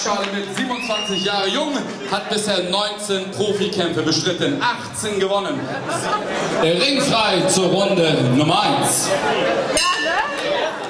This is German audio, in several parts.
Waagschale mit 27 Jahre jung hat bisher 19 Profikämpfe bestritten, 18 gewonnen. Ringfrei zur Runde Nummer 1. Ja, ne?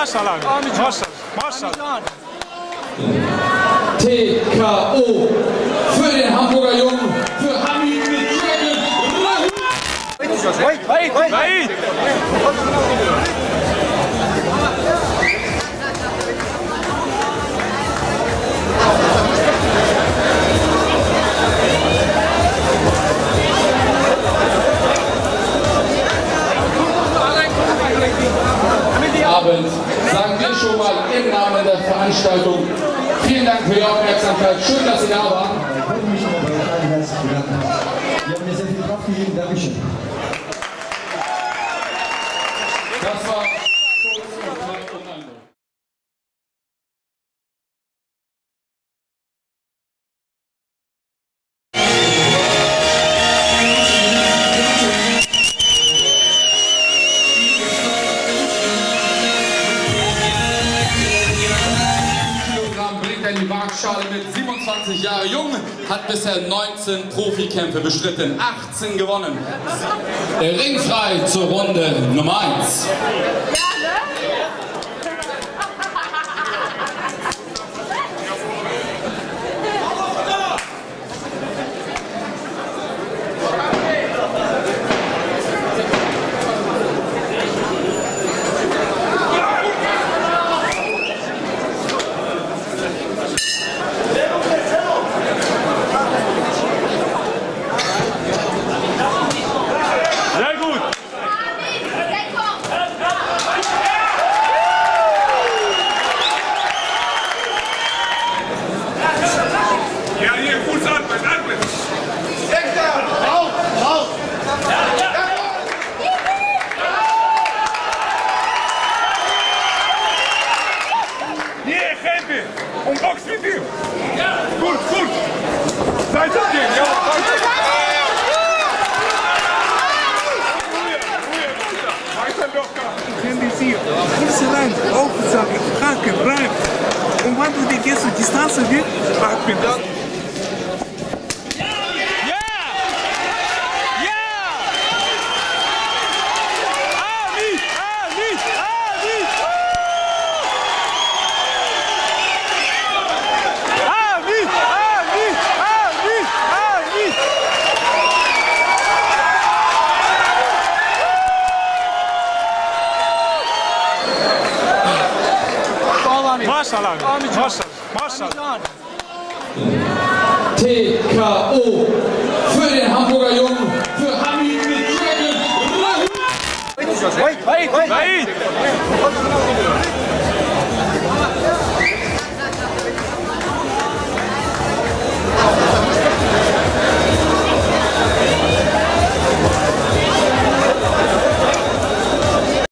Mostra lá, mostra, mostra. TKO für den Hamburger Jungen, für Hamid mit Jürgen. Wait, wait, wait. wait. Abend sagen wir schon mal im Namen der Veranstaltung vielen Dank für Ihre Aufmerksamkeit. Schön, dass Sie da waren. Ich wollte mich bei allen herzlich bedanken. Ihr habt mir sehr viel Kraft gegeben. Dankeschön. Waagschale mit 27 Jahre jung, hat bisher 19 Profikämpfe bestritten, 18 gewonnen. Der Ring frei zur Runde Nummer 1. Sehr Excelente. Openzakken. Raken. Ruim. Und wenn du die die Distanz wird, atmen. Maşallah. Maşallah. Maşallah. TKO für den Hamburger Jungen,